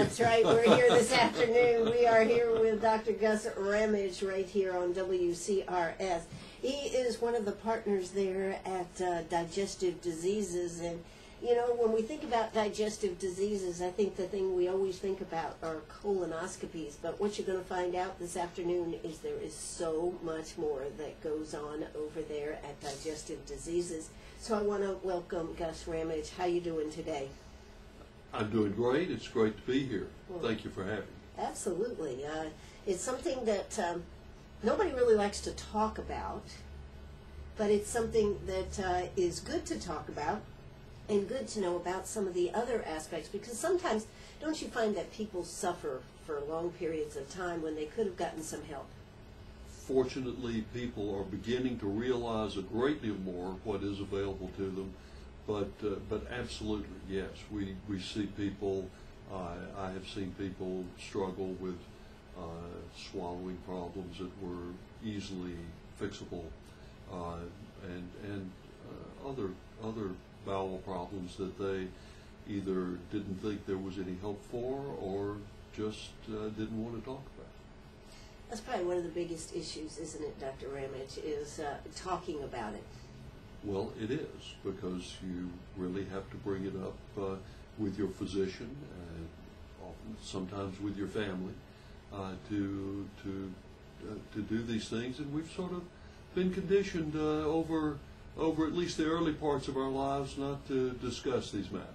That's right. We're here this afternoon. We are here with Dr. Gus Ramage right here on WCRS. He is one of the partners there at uh, Digestive Diseases. And, you know, when we think about digestive diseases, I think the thing we always think about are colonoscopies. But what you're going to find out this afternoon is there is so much more that goes on over there at Digestive Diseases. So I want to welcome Gus Ramage. How are you doing today? I'm doing great. It's great to be here. Thank you for having me. Absolutely. Uh, it's something that um, nobody really likes to talk about, but it's something that uh, is good to talk about and good to know about some of the other aspects because sometimes, don't you find that people suffer for long periods of time when they could have gotten some help? Fortunately, people are beginning to realize a great deal more what is available to them. But, uh, but absolutely, yes, we, we see people, uh, I have seen people struggle with uh, swallowing problems that were easily fixable uh, and, and uh, other, other bowel problems that they either didn't think there was any help for or just uh, didn't want to talk about. That's probably one of the biggest issues, isn't it, Dr. Ramage, is talking about it. Well, it is because you really have to bring it up uh, with your physician, and often sometimes with your family, uh, to to uh, to do these things. And we've sort of been conditioned uh, over over at least the early parts of our lives not to discuss these matters.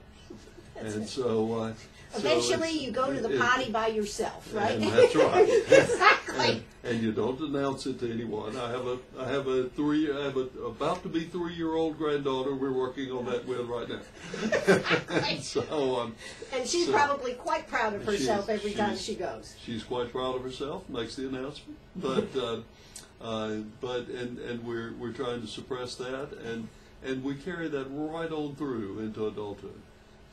and so, uh, so Eventually, you go to the it- potty by yourself, right? That's right. exactly. and, and you don't announce it to anyone. I have a I have a three I have a about to be three year old granddaughter. We're working on that with right now. so um, And she's so- probably quite proud of herself every time she goes. she's quite proud of herself. Makes the announcement, but uh, uh, but and and we're we're trying to suppress that, and and we carry that right on through into adulthood.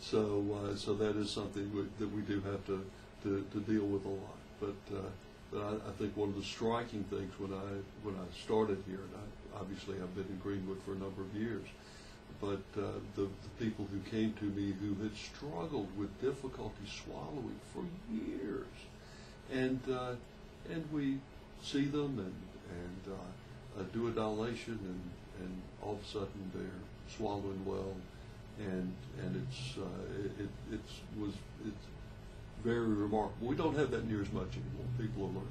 So uh, so that is something we, that we do have to, to, to deal with a lot. But uh, but I, I think one of the striking things when I when I started here, and I, obviously I've been in Greenwood for a number of years, but uh, the, the people who came to me who had struggled with difficulty swallowing for years, and uh, and we see them and and uh, do a dilation, and and all of a sudden they're swallowing well, and and it's uh, it, it it's was it's very remarkable. We don't have that near as much anymore. People are learning.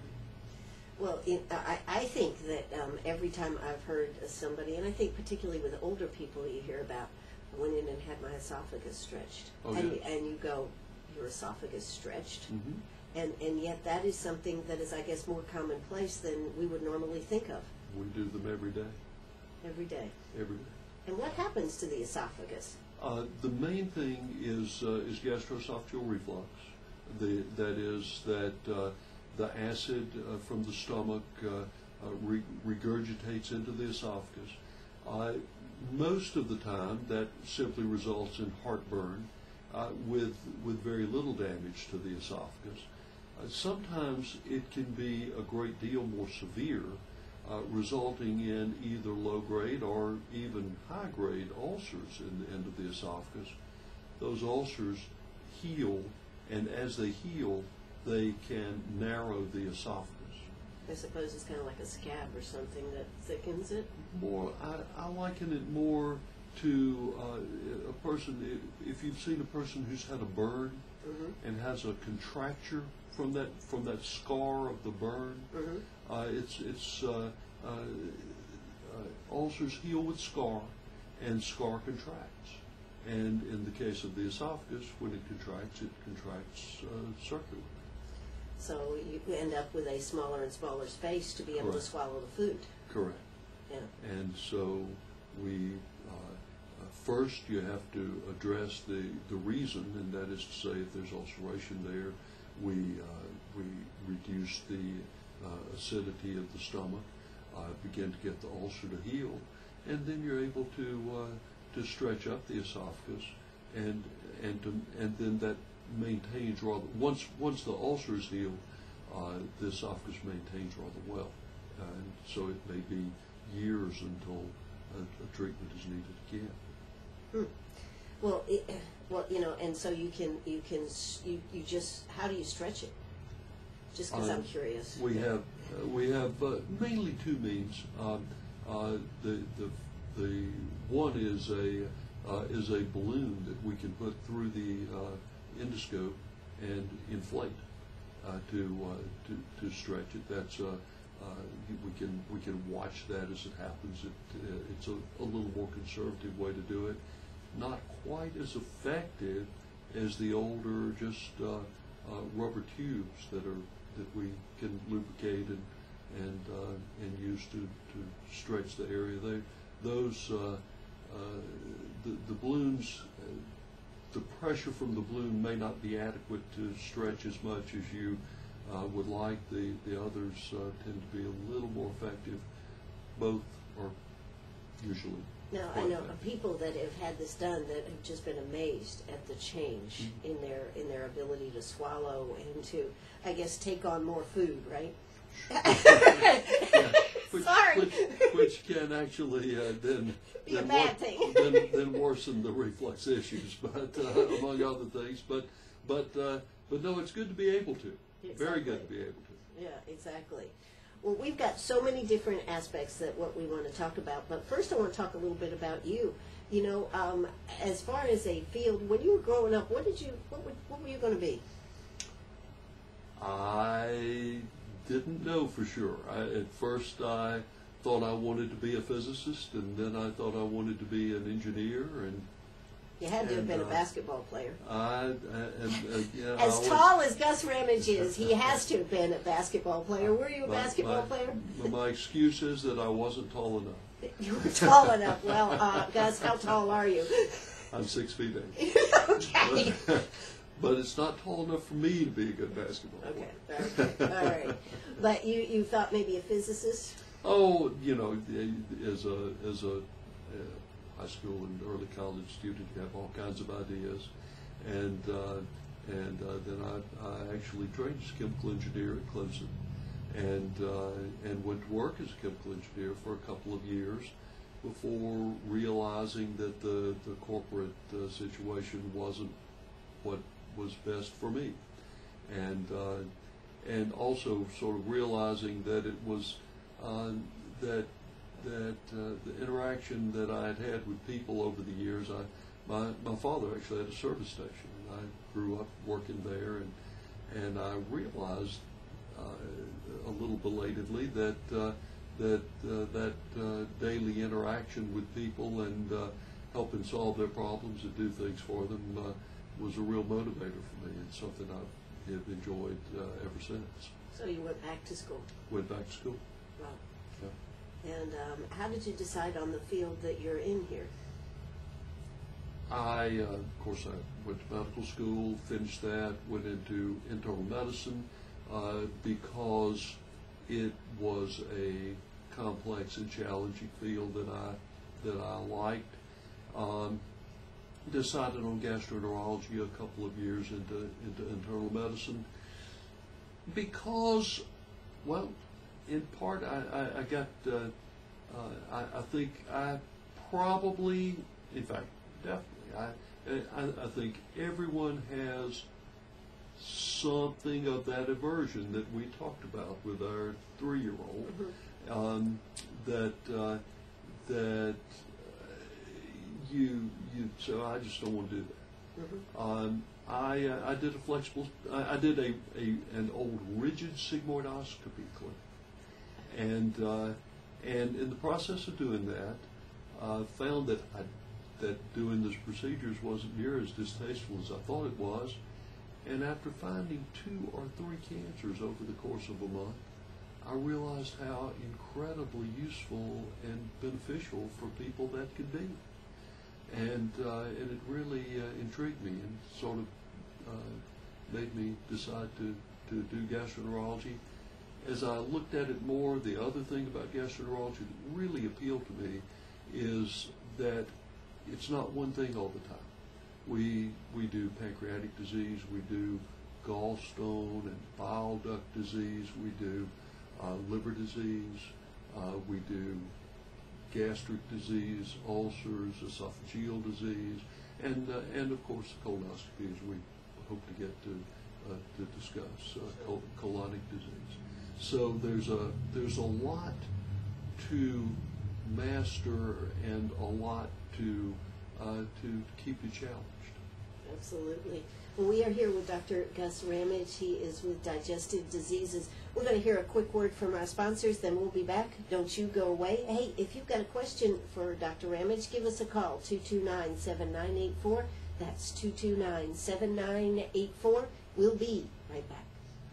Well, it, I, I think that um, every time I've heard somebody, and I think particularly with older people, you hear about, I went in and had my esophagus stretched. Oh, and, yeah. you, and you go, your esophagus stretched? hmm And, and yet that is something that is, I guess, more commonplace than we would normally think of We do them every day, every day. every day. And what happens to the esophagus? Uh, the main thing is uh, is gastroesophageal reflux. The, that is that uh, the acid uh, from the stomach uh, re- regurgitates into the esophagus. Most of the time, that simply results in heartburn with with very little damage to the esophagus. Sometimes it can be a great deal more severe, uh, resulting in either low grade or even high grade ulcers in the end of the esophagus. Those ulcers heal, and as they heal, they can narrow the esophagus. I suppose it's kind of like a scab or something that thickens it. More, I, I liken it more to uh, a person. If you've seen a person who's had a burn Mm-hmm. and has a contracture from that from that scar of the burn, Mm-hmm. Uh, it's it's uh, uh, uh, ulcers heal with scar, and scar contracts. And in the case of the esophagus, when it contracts, it contracts uh, circularly. So you end up with a smaller and smaller space to be able to Correct. swallow the food. Correct. Yeah. And so we uh, uh, first you have to address the, the reason, and that is to say, if there's ulceration there, we uh, we reduce the uh, acidity of the stomach, uh, begin to get the ulcer to heal, and then you're able to uh, to stretch up the esophagus, and and to, and then that maintains rather once once the ulcer is healed, uh, the esophagus maintains rather well, and so it may be years until a, a treatment is needed again. Well, it, well, you know, and so you can you can you you just how do you stretch it? Just because I'm Um, curious. We have, uh, we have uh, mainly two means. Um, uh, The, the, the one is a, uh, is a balloon that we can put through the uh, endoscope and inflate uh, to, uh, to, to stretch it. That's, uh, uh, we can, we can watch that as it happens. It, it's a, a little more conservative way to do it. Not quite as effective as the older, just rubber tubes that are, that we can lubricate and, and, and use to, to stretch the area. They, those, uh, uh, the, the balloons, uh, the pressure from the balloon may not be adequate to stretch as much as you uh, would like. The, the others uh, tend to be a little more effective. Both are usually. Now, I know effective. people that have had this done that have just been amazed at the change Mhm. in their in their ability to swallow and to, I guess, take on more food, right? Yeah, which, Sorry. Which, which can actually uh, then Be a then bad wor- thing. then, then worsen the reflux issues, but uh, among other things. But but uh, but no, it's good to be able to. Very good to be able to. Yeah, exactly. Well, we've got so many different aspects that what we want to talk about. But first, I want to talk a little bit about you. You know, um, as far as a field, when you were growing up, what did you, what, would, what were you going to be? I didn't know for sure. I, at first, I thought I wanted to be a physicist, and then I thought I wanted to be an engineer, and You had to have And, been a uh, basketball player. I and, and yeah, As always- tall as Gus Ramage is, he has to have been a basketball player. Were you a my- basketball my- player? My excuse is that I wasn't tall enough. You were tall enough. Well, uh, Gus, how tall are you? I'm six feet eight. okay. But, it's not tall enough for me to be a good basketball player. Okay. Okay. All right. But you, you thought maybe a physicist? Oh, you know, as a as a uh, high school and early college student, you have all kinds of ideas, and uh, and uh, then I, I actually trained as a chemical engineer at Clemson, and uh, and went to work as a chemical engineer for a couple of years before realizing that the the corporate uh, situation wasn't what was best for me, and uh, and also sort of realizing that it was uh, that that uh, the interaction that I had had with people over the years. I my my father actually had a service station, and I grew up working there, and and I realized uh, a little belatedly that uh, that uh, that daily interaction with people and helping solve their problems and do things for them was a real motivator for me, and something I have enjoyed uh, ever since. So you went back to school. Went back to school. Wow. Yeah. And um, how did you decide on the field that you're in here? I, uh, of course, I went to medical school, finished that, went into internal medicine uh, because it was a complex and challenging field that I that I liked. Um, decided on gastroenterology a couple of years into into internal medicine because, well, in part I, I, I got uh, uh, I, I think I probably, in fact, definitely, I, I, I think everyone has something of that aversion that we talked about with our three-year-old. Um, that uh, that you you so I just don't want to do that. Um, I uh, I did a flexible I, I did a, a an old rigid sigmoidoscopy clinic, and uh, and in the process of doing that, uh, found that I, that doing those procedures wasn't near as distasteful as I thought it was, and after finding two or three cancers over the course of a month, I realized how incredibly useful and beneficial for people that could be, and uh, and it really uh, intrigued me and sort of uh, made me decide to to do gastroenterology as I looked at it more, the other thing about gastroenterology that really appealed to me is that it's not one thing all the time. We we do pancreatic disease, we do gallstone and bile duct disease, we do uh, liver disease, uh, we do gastric disease, ulcers, esophageal disease, and, uh, and of course, the colonoscopy, as we hope to get to, uh, to discuss, uh, col- colonic disease. So there's a, there's a lot to master and a lot to, uh, to keep you challenged. Absolutely. We are here with Dr. Gus Ramage. He is with Digestive Diseases. We're going to hear a quick word from our sponsors, then we'll be back. Don't you go away. Hey, if you've got a question for Dr. Ramage, give us a call, 229-7984. That's 229-7984. We'll be right back.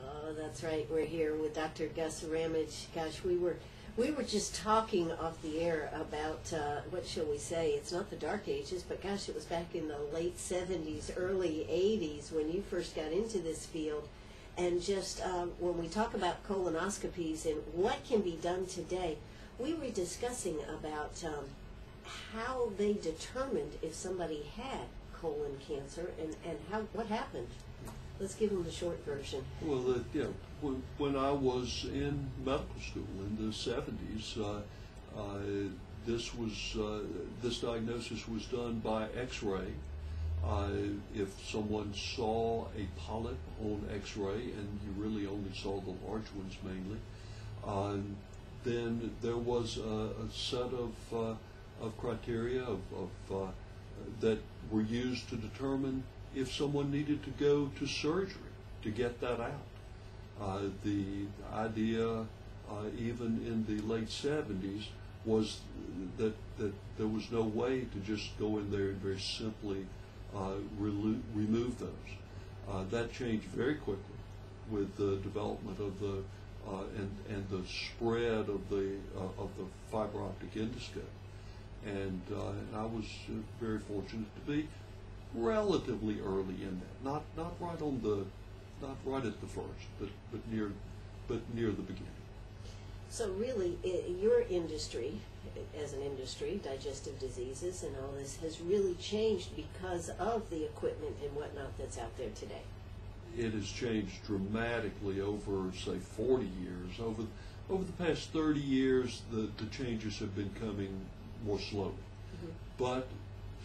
Oh, that's right. We're here with Dr. Gus Ramage. Gosh, we were we were just talking off the air about uh, what shall we say? It's not the dark ages, but gosh, it was back in the late '70s, early '80s when you first got into this field. And just um, when we talk about colonoscopies and what can be done today, we were discussing about um, how they determined if somebody had colon cancer and, and how what happened. Let's give them the short version. Well, the, know, when, I was in medical school in the seventies, uh, uh, this was uh, this diagnosis was done by X-ray. If someone saw a polyp on X-ray, and you really only saw the large ones mainly, uh, then there was a, a set of uh, of criteria of, of uh, that were used to determine if someone needed to go to surgery to get that out. Uh, the idea, uh, even in the late 70s, was that, that there was no way to just go in there and very simply uh, remove those. That changed very quickly with the development of the uh, and, and the spread of the uh, of the fiber optic endoscope. And, uh, and I was very fortunate to be relatively early in that. Not not right on the not right at the first, but but near but near the beginning. So really, i- your industry, as an industry, digestive diseases and all this, has really changed because of the equipment and whatnot that's out there today. It has changed dramatically over say 40 years. Over over the past 30 years, the, the changes have been coming more slowly, mm-hmm. but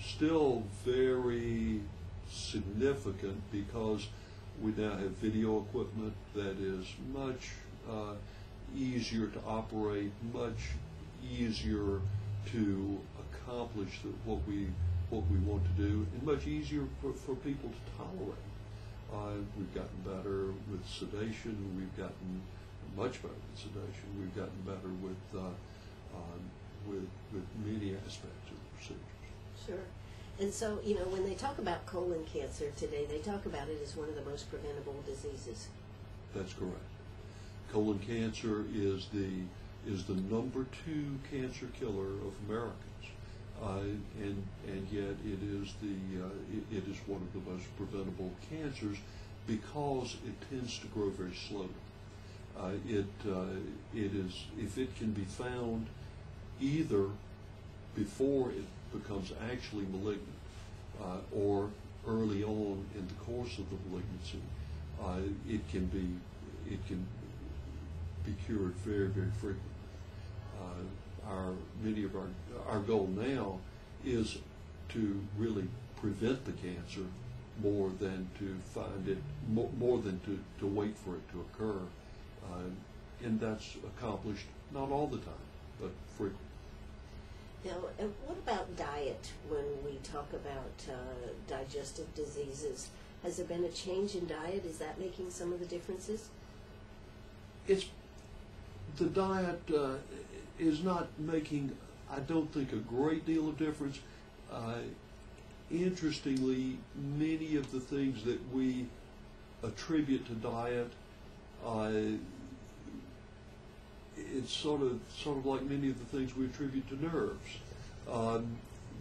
still very significant because we now have video equipment that is much uh, easier to operate, much easier to accomplish the, what we what we want to do, and much easier for, for people to tolerate. Uh, we've gotten better with sedation. We've gotten much better with sedation. We've gotten better with uh, um, with with many aspects of the procedures. Sure. And so, you know, when they talk about colon cancer today, they talk about it as one of the most preventable diseases. That's correct. Colon cancer is the is the number two cancer killer of Americans, uh, and and yet it is the uh, it, it is one of the most preventable cancers because it tends to grow very slowly. Uh, it uh, it is if it can be found either before it becomes actually malignant uh, or early on in the course of the malignancy, uh, it can be it can be cured very very frequently. Uh, our many of our our goal now is to really prevent the cancer more than to find it more, more than to, to wait for it to occur, uh, and that's accomplished not all the time but frequently. Now, what about diet when we talk about uh, digestive diseases? Has there been a change in diet? Is that making some of the differences? it's the diet uh, is not making, I don't think, a great deal of difference. Uh, interestingly, many of the things that we attribute to diet, uh, it's sort of sort of like many of the things we attribute to nerves. Um,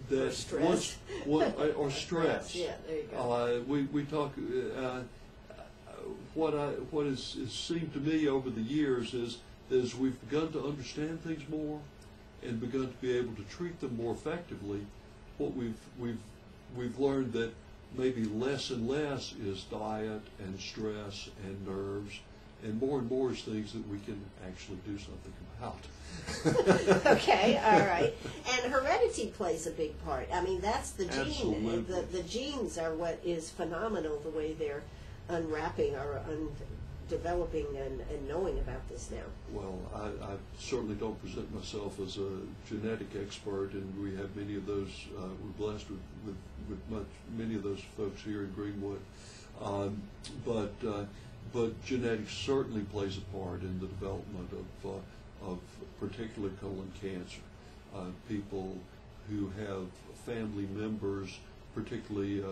that Or stress. once, one, uh, or stress. Yeah, there you go. Uh, we, we talk, uh, what I, what has, has seemed to me over the years is, is we've begun to understand things more and begun to be able to treat them more effectively. What we've, we've, we've learned that maybe less and less is diet and stress and nerves and more and more is things that we can actually do something about. okay, all right. And heredity plays a big part. I mean, that's the gene. Absolutely. The, the genes are what is phenomenal the way they're unwrapping or un- developing and, and knowing about this now. Well, I, I certainly don't present myself as a genetic expert, and we have many of those. Uh, we're blessed with, with, with much, many of those folks here in Greenwood. Um, but uh, but genetics certainly plays a part in the development of uh, of particular colon cancer. Uh, people who have family members, particularly uh,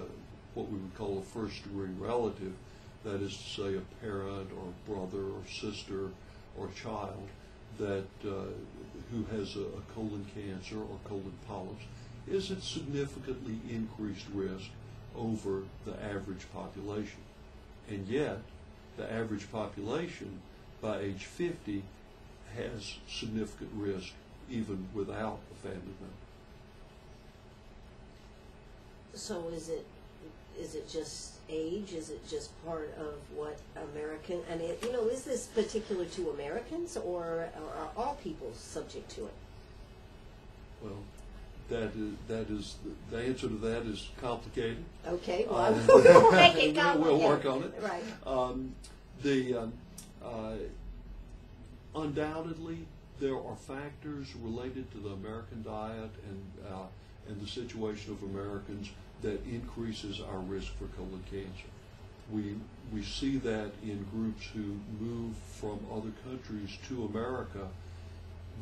what we would call a first degree relative, that is to say a parent or brother or sister or child that uh, who has a, a colon cancer or colon polyps is at significantly increased risk over the average population. And yet, the average population by age 50 has significant risk even without a family member. So is it is it just age? Is it just part of what American and it, you know is this particular to Americans or, or are all people subject to it? Well, that is, that is, the answer to that is complicated. Okay, well Uh, we'll make it complicated. We'll work on it. Right. Um, the, um, uh, undoubtedly, there are factors related to the American diet and, uh, and the situation of Americans that increases our risk for colon cancer. We, we see that in groups who move from other countries to America.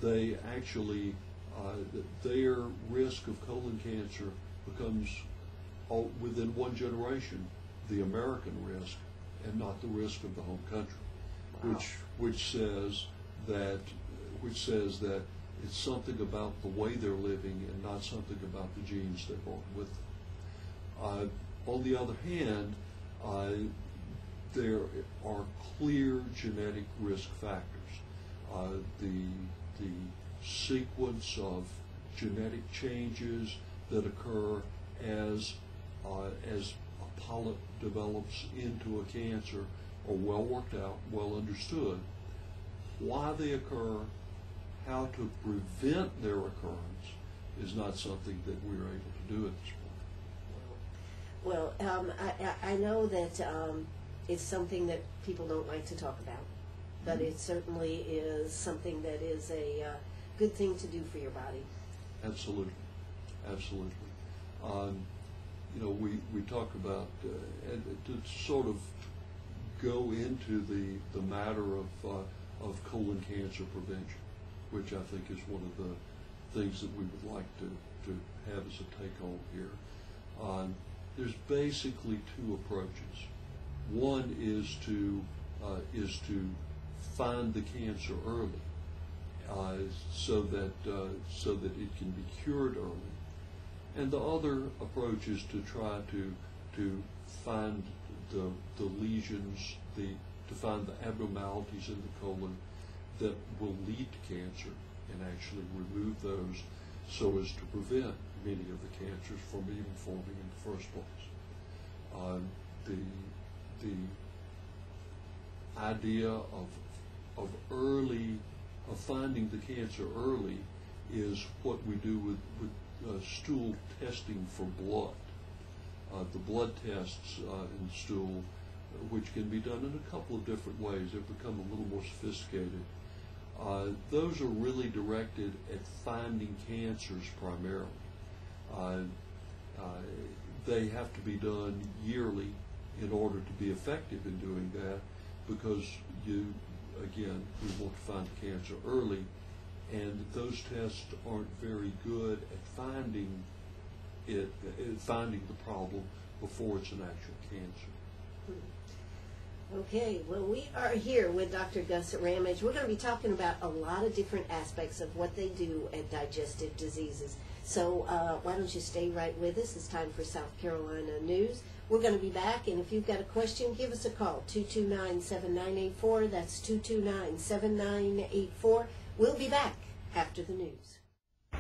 They actually, uh, th- their risk of colon cancer becomes, within one generation, the American risk and not the risk of the home country, Wow. which which says that which says that it's something about the way they're living and not something about the genes they brought with them. Uh, on the other hand, uh, there are clear genetic risk factors. Uh, the the sequence of genetic changes that occur as uh, as a polyp develops into a cancer are well worked out, well understood. Why they occur, how to prevent their occurrence, is not something that we're able to do at this point. Well, um, I, I know that um, it's something that people don't like to talk about, but it certainly is something that is a uh, good thing to do for your body. Absolutely, absolutely. Um, you know, we, we talk about, uh, and to sort of go into the, the matter of, uh, of colon cancer prevention, which I think is one of the things that we would like to, to have as a take home here. Um, there's basically two approaches. One is to, uh, is to find the cancer early uh, so that uh, so that it can be cured early. And the other approach is to try to to find the the lesions, the to find the abnormalities in the colon that will lead to cancer and actually remove those so as to prevent many of the cancers from even forming in the first place. Um, the the idea of of early of finding the cancer early is what we do with, with uh, stool testing for blood. Uh, the blood tests uh, in stool, which can be done in a couple of different ways, have become a little more sophisticated. Uh, those are really directed at finding cancers primarily. Uh, uh, they have to be done yearly in order to be effective in doing that because you again, we want to find cancer early, and those tests aren't very good at finding it, at finding the problem before it's an actual cancer. Okay, well, we are here with Dr. Gus Ramage. We're going to be talking about a lot of different aspects of what they do at digestive diseases. So uh, why don't you stay right with us? It's time for South Carolina News. We're going to be back, and if you've got a question, give us a call, 229-7984. That's 229-7984. We'll be back after the news.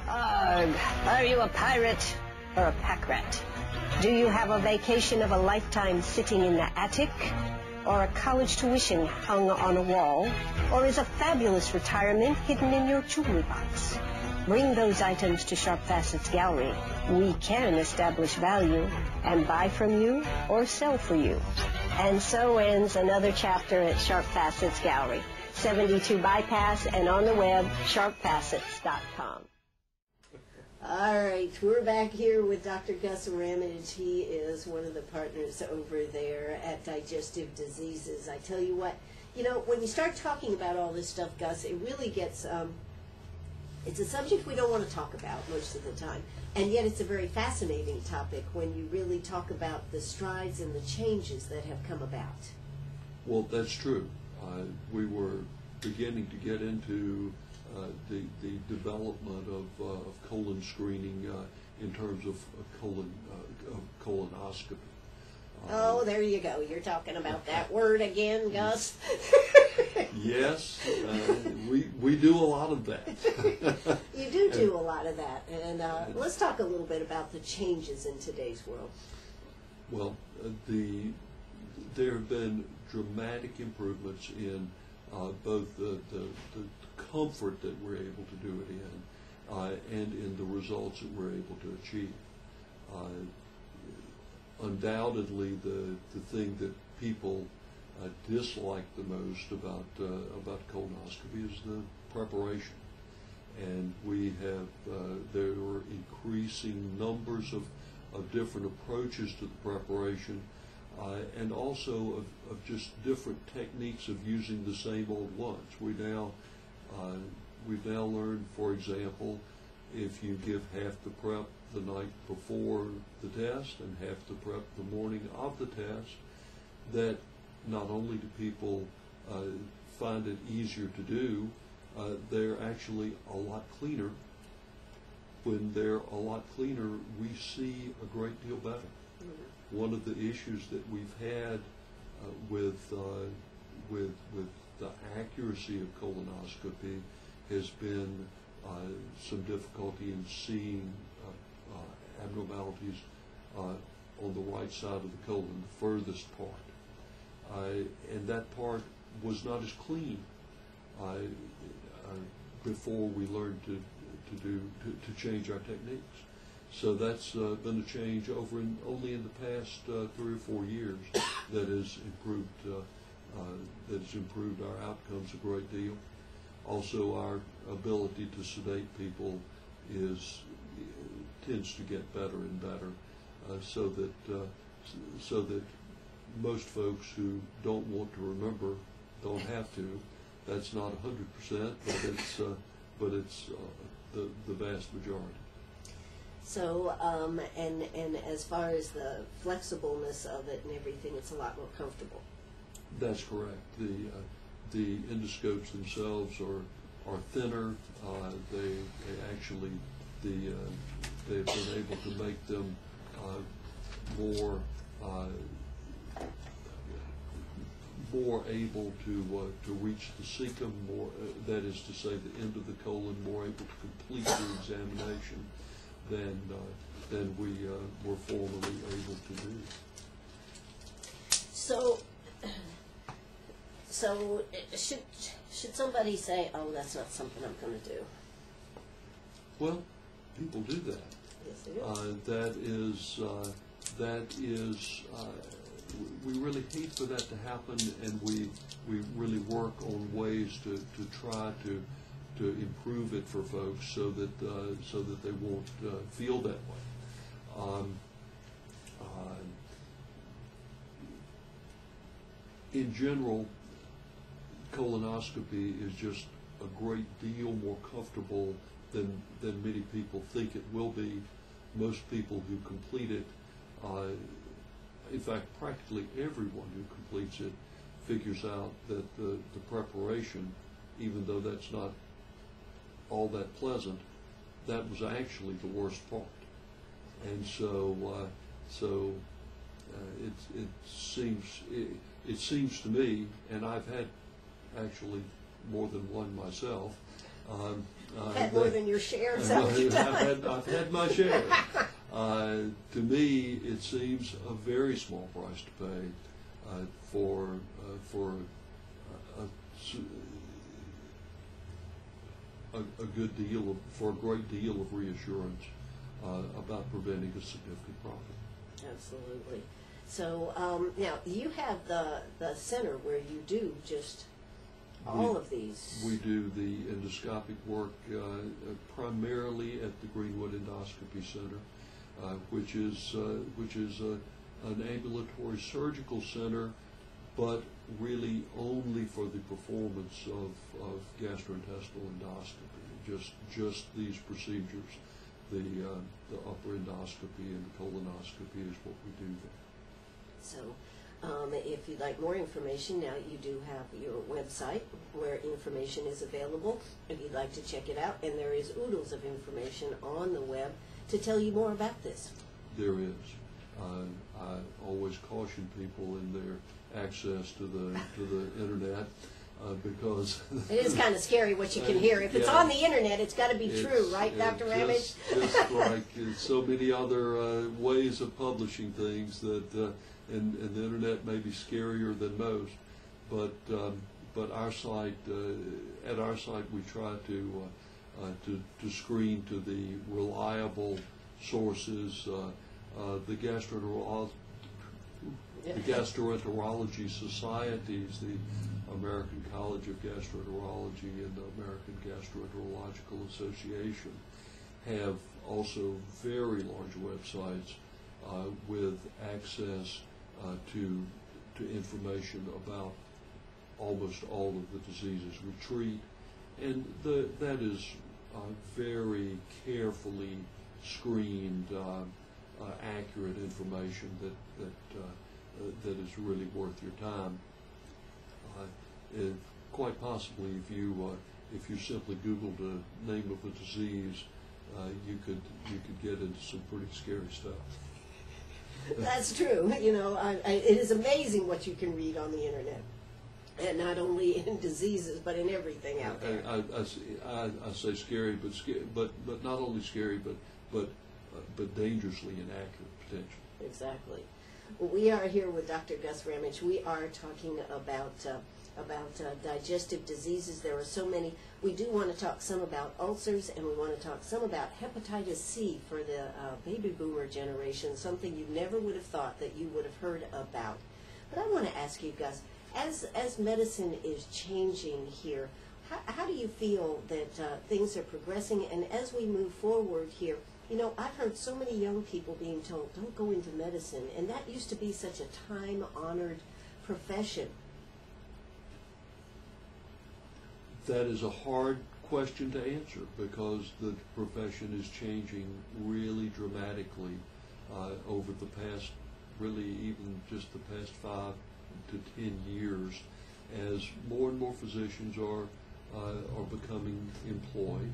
Arg, are you a pirate or a pack rat? Do you have a vacation of a lifetime sitting in the attic? or a college tuition hung on a wall, or is a fabulous retirement hidden in your jewelry box? Bring those items to Sharp Facets Gallery. We can establish value and buy from you or sell for you. And so ends another chapter at Sharp Facets Gallery, 72 Bypass and on the web, sharpfacets.com. All right, we're back here with Dr. Gus Ramage. He is one of the partners over there at Digestive Diseases. I tell you what, you know, when you start talking about all this stuff, Gus, it really gets, um, it's a subject we don't want to talk about most of the time. And yet it's a very fascinating topic when you really talk about the strides and the changes that have come about. Well, that's true. Uh, we were beginning to get into uh, the, the development of, uh, of colon screening uh, in terms of uh, colon uh, of colonoscopy. Oh, there you go. You're talking about that word again, Gus. Yes, uh, we we do a lot of that. You do do a lot of that, and uh, let's talk a little bit about the changes in today's world. Well, uh, the there have been dramatic improvements in uh, both the, the, the comfort that we're able to do it in uh, and in the results that we're able to achieve. Uh, undoubtedly, the, the thing that people uh, dislike the most about uh, about colonoscopy is the preparation and we have uh, there are increasing numbers of, of different approaches to the preparation uh, and also of, of just different techniques of using the same old ones. We now uh, we've now learned, for example, if you give half the prep the night before the test and half the prep the morning of the test, that not only do people uh, find it easier to do, uh, they're actually a lot cleaner. When they're a lot cleaner, we see a great deal better. One of the issues that we've had uh, with uh, with with the accuracy of colonoscopy has been uh, some difficulty in seeing uh, uh, abnormalities uh, on the right side of the colon, the furthest part. And that part was not as clean uh, before we learned to, to do to, to change our techniques. So that's uh, been a change over in, only in the past uh, three or four years that has improved uh, uh, that has improved our outcomes a great deal. Also, our ability to sedate people is tends to get better and better, uh, so that so that most folks who don't want to remember don't have to. That's not hundred percent, but it's uh, but it's uh, the the vast majority. So, um, and and as far as the flexibleness of it and everything, it's a lot more comfortable. That's correct. The uh, the endoscopes themselves are are thinner. Uh, they they actually the uh, they've been able to make them uh, more uh, more able to uh, to reach the cecum, more uh, that is to say, the end of the colon, more able to complete the examination than uh, than we uh, were formerly able to do. So, so uh, should should somebody say, "Oh, that's not something I'm going to do"? Well, people do that. Yes, they do. Uh, that is, uh, that is, uh, we really hate for that to happen, and we, we really work on ways to, to try to, to improve it for folks so that, uh, so that they won't uh, feel that way. Um, uh, in general, colonoscopy is just a great deal more comfortable than, than many people think it will be. Most people who complete it, uh, in fact, practically everyone who completes it figures out that the, the preparation, even though that's not all that pleasant, that was actually the worst part. And so, uh, so uh, it, it seems it, it seems to me, and I've had actually more than one myself. Um, uh, Had more that- than your share, I've had, I've had my share. Uh, to me, it seems a very small price to pay uh, for, uh, for a, a s- a, a good deal of, for a great deal of reassurance uh, about preventing a significant problem. Absolutely. So um, now you have the the center where you do just all We- of these. We do the endoscopic work uh, primarily at the Greenwood Endoscopy Center, which is, uh, which is a- an ambulatory surgical center, but really only for the performance of, of gastrointestinal endoscopy, just, just these procedures. The, uh, the upper endoscopy and the colonoscopy is what we do there. So, um, if you'd like more information, now you do have your website where information is available. If you'd like to check it out, and there is oodles of information on the web to tell you more about this. There is. Uh, I always caution people in their access to the, to the internet, uh, because. It is kind of scary what you can hear. If it's on the internet, it's got to be true, right, Dr. Ramage? Just, just like so many other uh, ways of publishing things that, uh, and, and the internet may be scarier than most, but, um, but our site, uh, at our site, we try to, uh, to, to screen to the reliable sources, uh, uh, the gastroenterologist, the gastroenterology societies, the American College of Gastroenterology and the American Gastroenterological Association have also very large websites uh, with access uh, to, to information about almost all of the diseases we treat. And the, that is uh, very carefully screened, uh, uh, accurate information that, that, uh, that is really worth your time. And quite possibly, if you, if you simply Googled the name of a disease, uh, you could, you could get into some pretty scary stuff. That's true. You know, I, I, it is amazing what you can read on the internet, and not only in diseases, but in everything out there. I, I, I I- say scary, but sca- but but not only scary, but but uh, but dangerously inaccurate potentially. Exactly. Well, we are here with Dr. Gus Ramage. We are talking about uh, about uh, digestive diseases. There are so many. We do want to talk some about ulcers, and we want to talk some about hepatitis C for the uh, baby boomer generation. Something you never would have thought that you would have heard about. But I want to ask you, Gus, as as medicine is changing here, how, how do you feel that uh, things are progressing? And as we move forward here, you know, I've heard so many young people being told, don't go into medicine. And that used to be such a time honored profession. That is a hard question to answer because the profession is changing really dramatically uh, over the past, really even just the past five to ten years, as more and more physicians are uh, are becoming employed.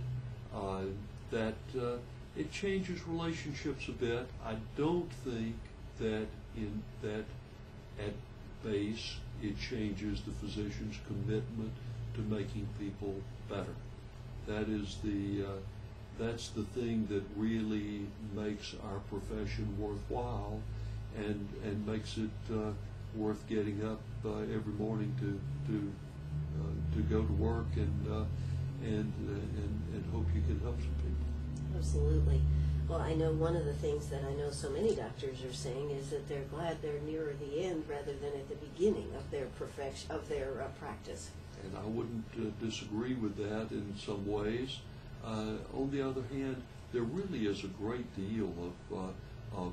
Uh, that uh, it changes relationships a bit. I don't think that in that at base it changes the physician's commitment to making people better. That is the uh, that's the thing that really makes our profession worthwhile, and and makes it uh, worth getting up uh, every morning to to uh, to go to work and uh, and, uh, and and hope you can help some people. Absolutely. Well, I know one of the things that I know so many doctors are saying is that they're glad they're nearer the end rather than at the beginning of their perfection of their uh, practice. And I wouldn't uh, disagree with that in some ways. Uh, on the other hand, there really is a great deal of, uh, of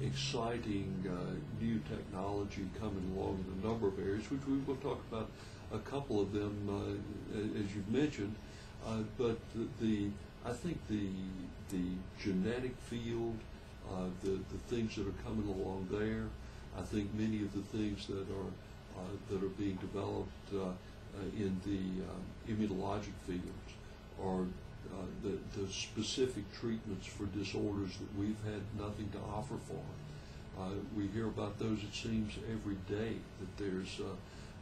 exciting uh, new technology coming along in a number of areas, which we will talk about a couple of them uh, as you've mentioned. Uh, but the, the I think the the genetic field, uh, the the things that are coming along there, I think many of the things that are uh, that are being developed uh, in the immunologic fields are uh, the, the specific treatments for disorders that we've had nothing to offer for. Uh, we hear about those, it seems, every day that there's uh,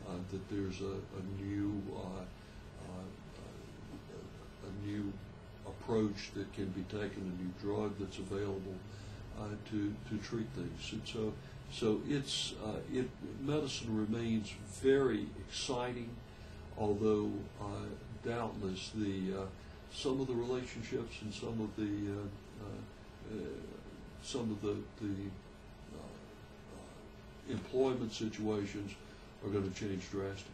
uh, that there's a, a new uh, uh, a new approach that can be taken, a new drug that's available to to treat things. And so so it's it medicine remains very exciting, although doubtless the some of the relationships and some of the uh, uh, uh, some of the the uh, uh, employment situations are going to change drastically.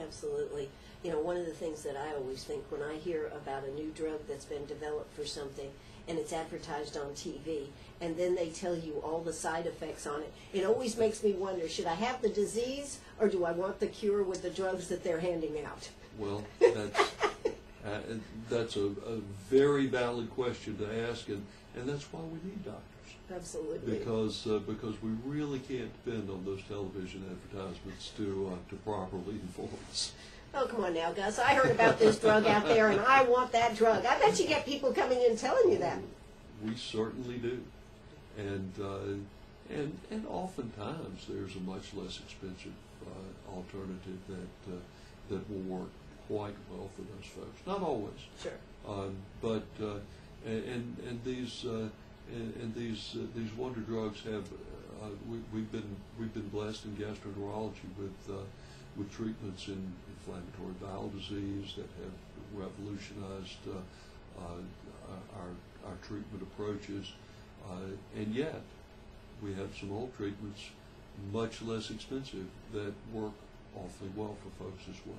Absolutely. You know, one of the things that I always think when I hear about a new drug that's been developed for something and it's advertised on TV and then they tell you all the side effects on it, it always makes me wonder should I have the disease or do I want the cure with the drugs that they're handing out? Well, that's, uh, that's a, a very valid question to ask, and, and that's why we need doctors. Absolutely. Because, uh, because we really can't depend on those television advertisements to, uh, to properly inform us. Oh, come on now, Gus. I heard about this drug out there and I want that drug. I bet you get people coming in telling you that. We certainly do. And, uh, and, and oftentimes there's a much less expensive uh, alternative that, uh, that will work quite well for those folks. Not always. Sure. Um, but uh, and and these uh, and, and these uh, these wonder drugs have uh, we, we've been we've been blessed in gastroenterology with uh, with treatments in inflammatory bowel disease that have revolutionized uh, uh, our our treatment approaches, uh, and yet we have some old treatments much less expensive that work awfully well for folks as well.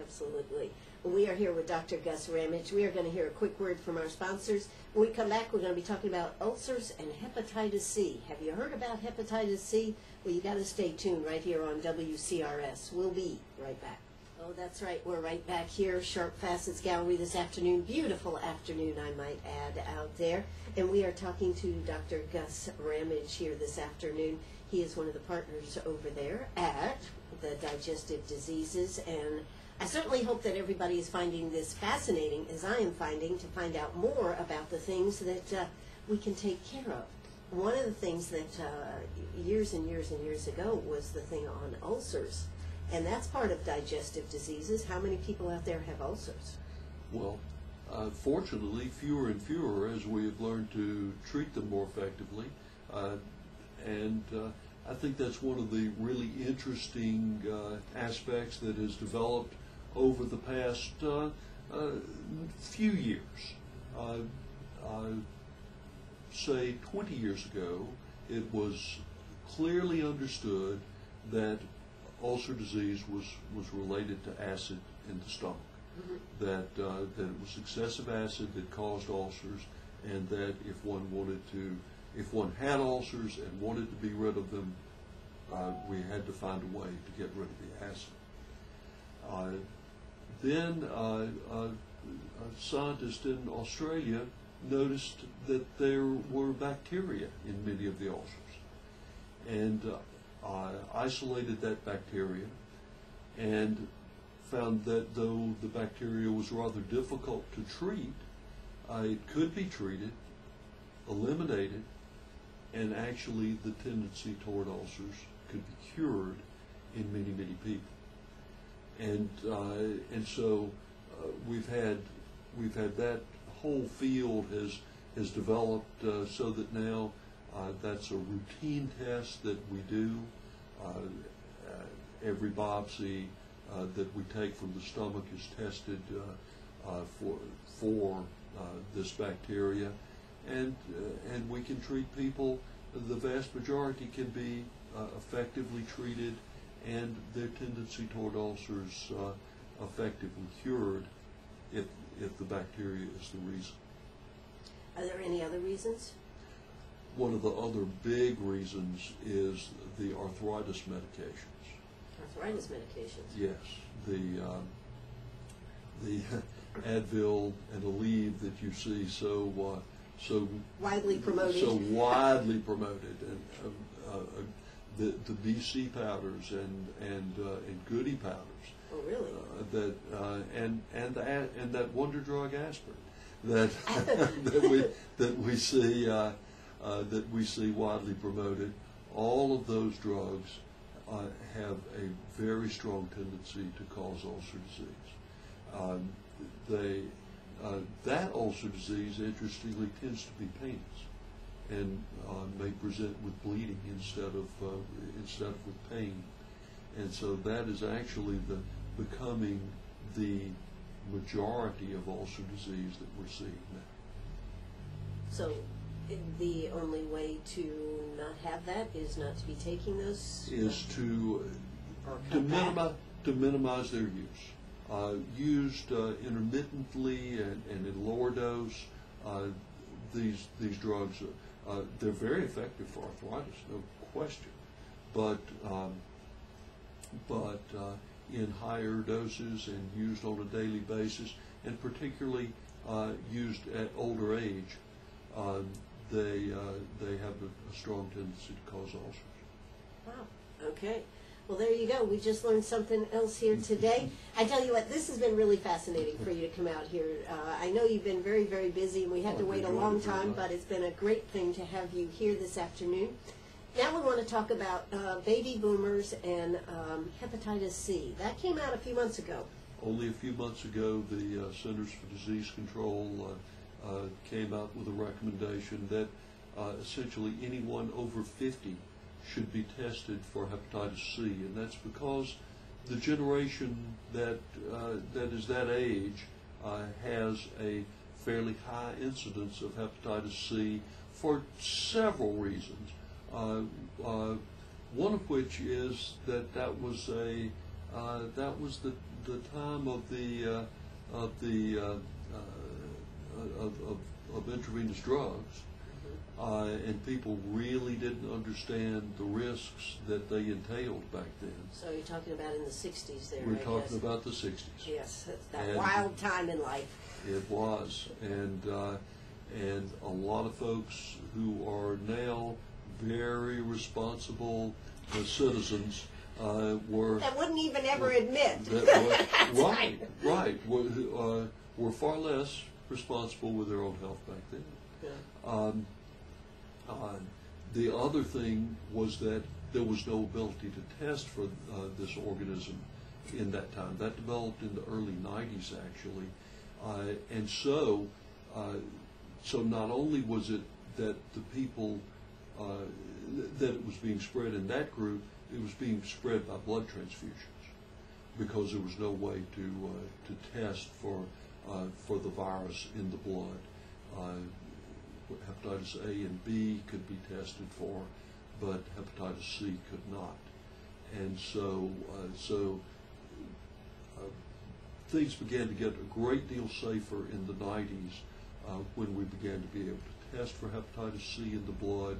Absolutely. We are here with Dr. Gus Ramage. We are going to hear a quick word from our sponsors. When we come back, we're going to be talking about ulcers and hepatitis C. Have you heard about hepatitis C? Well, you got to stay tuned right here on WCRS. We'll be right back. Oh, that's right. We're right back here, Sharp Facets Gallery this afternoon. Beautiful afternoon, I might add, out there. And we are talking to Dr. Gus Ramage here this afternoon. He is one of the partners over there at the Digestive Diseases and I certainly hope that everybody is finding this fascinating, as I am finding, to find out more about the things that uh, we can take care of. One of the things that uh, years and years and years ago was the thing on ulcers, and that's part of digestive diseases. How many people out there have ulcers? Well, uh, fortunately, fewer and fewer as we have learned to treat them more effectively. Uh, and uh, I think that's one of the really interesting uh, aspects that has developed over the past uh, uh, few years. Uh, say 20 years ago, it was clearly understood that ulcer disease was, was related to acid in the stomach. Mm-hmm. That, uh, that it was excessive acid that caused ulcers, and that if one wanted to, if one had ulcers and wanted to be rid of them, uh, we had to find a way to get rid of the acid. Then uh, a scientist in Australia noticed that there were bacteria in many of the ulcers. And uh, isolated that bacteria and found that though the bacteria was rather difficult to treat, uh, it could be treated, eliminated, and actually the tendency toward ulcers could be cured in many, many people and uh, and so uh, we've had we've had that whole field has has developed uh, so that now uh, that's a routine test that we do. Uh, uh, every biopsy that we take from the stomach is tested for for this bacteria, and and we can treat people. The vast majority can be effectively treated and their tendency toward ulcers uh, effectively cured if, if the bacteria is the reason. Are there any other reasons? One of the other big reasons is the arthritis medications. Arthritis medications? Yes. The, uh, the Advil and Aleve that you see so uh, so widely promoted, so widely promoted, and uh, uh, the, the BC powders and and uh, and Goody powders. Oh, really? Uh, that uh, and and the, and that wonder drug aspirin that that we that we see uh, uh, that we see widely promoted. All of those drugs uh, have a very strong tendency to cause ulcer disease. Um, they that ulcer disease, interestingly, tends to be painless. And uh, may present with bleeding instead of uh, instead of with pain, and so that is actually the becoming the majority of ulcer disease that we're seeing now. So the only way to not have that is not to be taking those? Is to to minimize to minimize their use. Uh, used uh, intermittently and, and in lower dose, uh, these these drugs uh, they're very effective for arthritis, no question. But um, but uh, in higher doses and used on a daily basis, and particularly uh, used at older age, uh, they uh, they have a, a strong tendency to cause ulcers. Wow, okay. Well, there you go. We just learned something else here today. I tell you what, this has been really fascinating for you to come out here. Uh, I know you've been very, very busy, and we had Oh, to wait a long time, but it's been a great thing to have you here this afternoon. Now we want to talk about uh, baby boomers and um, hepatitis C. That came out a few months ago. Only a few months ago, the uh, Centers for Disease Control uh, uh, came out with a recommendation that uh, essentially anyone over 50 should be tested for hepatitis C, and that's because the generation that uh, that is that age uh, has a fairly high incidence of hepatitis C for several reasons. Uh, uh, one of which is that that was a uh, that was the the time of the uh, of the of, of, of intravenous drugs, uh, and people really didn't understand the risks that they entailed back then. So you're talking about in the 60s there, We're I talking guess. about the '60s. Yes, that's that And- wild time in life. It was, and uh, and a lot of folks who are now very responsible uh, citizens uh, were That wouldn't even ever admit. that were, right, right, were, uh, were far less responsible with their own health back then. Yeah. Um, uh, the other thing was that there was no ability to test for uh, this organism in that time. That developed in the early 90s, actually. Uh, and so, uh, so not only was it that the people, uh, that it was being spread in that group, it was being spread by blood transfusions because there was no way to, uh, to test for, for the virus in the blood. Uh, hepatitis A and B could be tested for, but hepatitis C could not. And so, uh, so uh, things began to get a great deal safer in the 90s uh, when we began to be able to test for hepatitis C in the blood.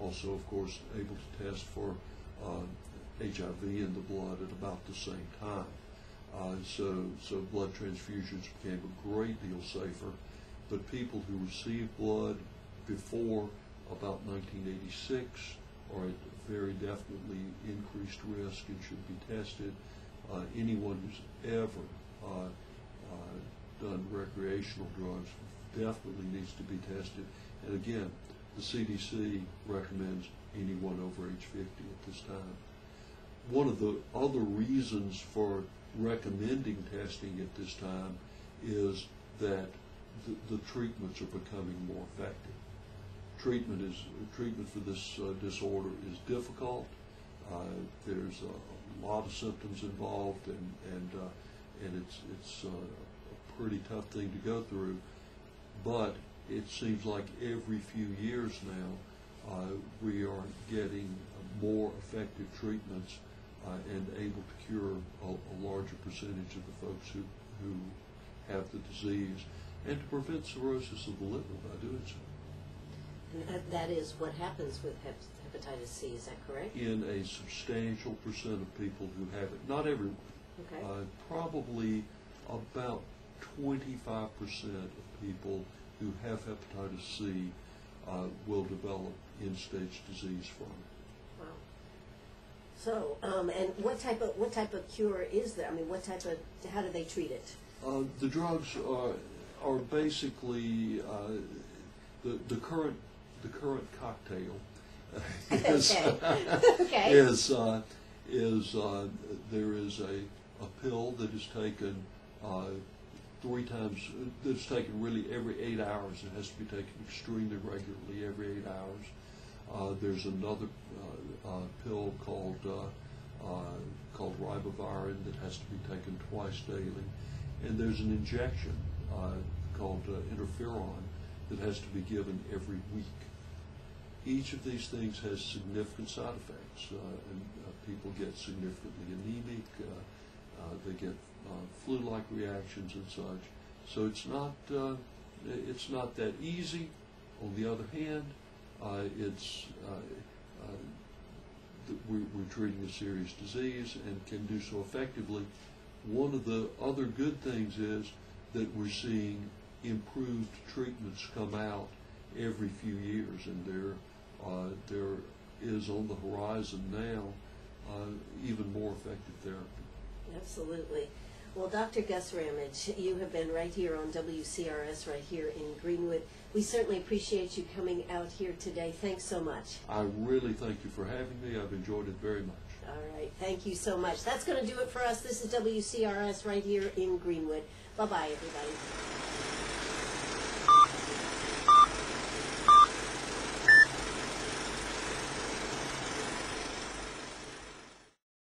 Also, of course, able to test for uh, HIV in the blood at about the same time. Uh, so, so blood transfusions became a great deal safer. But people who received blood before about 1986 are at very definitely increased risk and should be tested. Uh, anyone who's ever uh, uh, done recreational drugs definitely needs to be tested. And again, the CDC recommends anyone over age 50 at this time. One of the other reasons for recommending testing at this time is that the, the treatments are becoming more effective. Treatment is treatment for this uh, disorder is difficult. Uh, there's a lot of symptoms involved, and and uh, and it's it's uh, a pretty tough thing to go through. But it seems like every few years now, uh, we are getting more effective treatments uh, and able to cure a, a larger percentage of the folks who, who have the disease and to prevent cirrhosis of the liver by doing so. That is what happens with hep- hepatitis C, is that correct? In a substantial percent of people who have it, not everyone, Okay. uh, probably about 25% of people who have hepatitis C uh, will develop end-stage disease from it. Wow. So, um, and what type of, what type of cure is there? I mean, what type of, how do they treat it? Uh, the drugs are, are basically uh, the, the current the current cocktail is Okay. Okay. is uh, is uh, there is a, a pill that is taken uh, three times, uh, that's taken really every eight hours. It has to be taken extremely regularly every eight hours. Uh, there's another uh, uh, pill called uh, uh, called ribavirin that has to be taken twice daily, and there's an injection uh, called uh, interferon that has to be given every week. Each of these things has significant side effects, uh, and uh, people get significantly anemic. Uh, uh, they get uh, flu-like reactions and such. So it's not it's not that easy. On the other hand, it's we're, we're treating a serious disease and can do so effectively. One of the other good things is that we're seeing improved treatments come out every few years, and there uh, there is on the horizon now uh, even more effective therapy. Absolutely. Well, Dr. Gus Ramage, you have been right here on WCRS, right here in Greenwood. We certainly appreciate you coming out here today. Thanks so much. I really thank you for having me. I've enjoyed it very much. All right. Thank you so much. That's going to do it for us. This is WCRS right here in Greenwood. Bye bye, everybody.